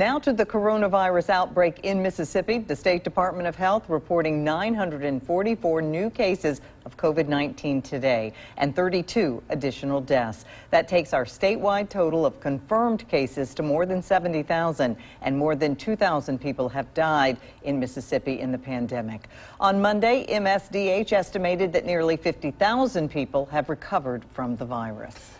Now to the coronavirus outbreak in Mississippi. The State Department of Health reporting 944 new cases of COVID-19 today and 32 additional deaths. That takes our statewide total of confirmed cases to more than 70,000 and more than 2,000 people have died in Mississippi in the pandemic. On Monday, MSDH estimated that nearly 50,000 people have recovered from the virus.